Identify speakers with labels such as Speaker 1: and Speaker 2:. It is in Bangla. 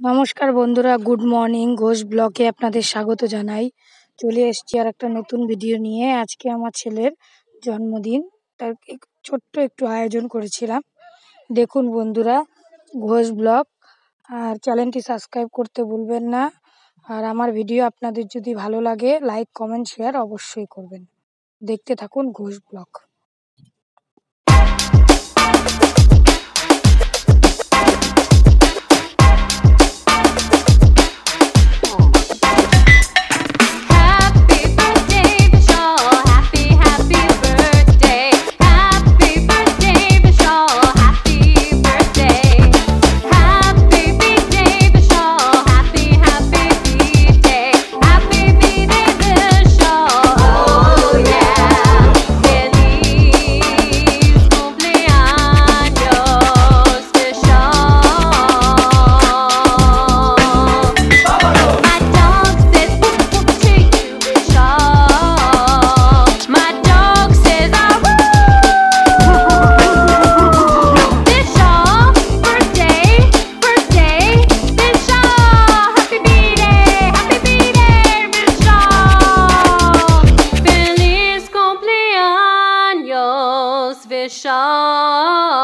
Speaker 1: নমস্কার বন্ধুরা, গুড মর্নিং, ঘোষ ব্লকে আপনাদের স্বাগত জানাই। চলে এসেছি আর একটা নতুন ভিডিও নিয়ে। আজকে আমার ছেলের জন্মদিন, তার ছোট্ট একটু আয়োজন করেছিলাম। দেখুন বন্ধুরা, ঘোষ ব্লগ, আর চ্যানেলটি সাবস্ক্রাইব করতে ভুলবেন না। আর আমার ভিডিও আপনাদের যদি ভালো লাগে, লাইক, কমেন্ট, শেয়ার অবশ্যই করবেন। দেখতে থাকুন ঘোষ ব্লগ।
Speaker 2: Svisha.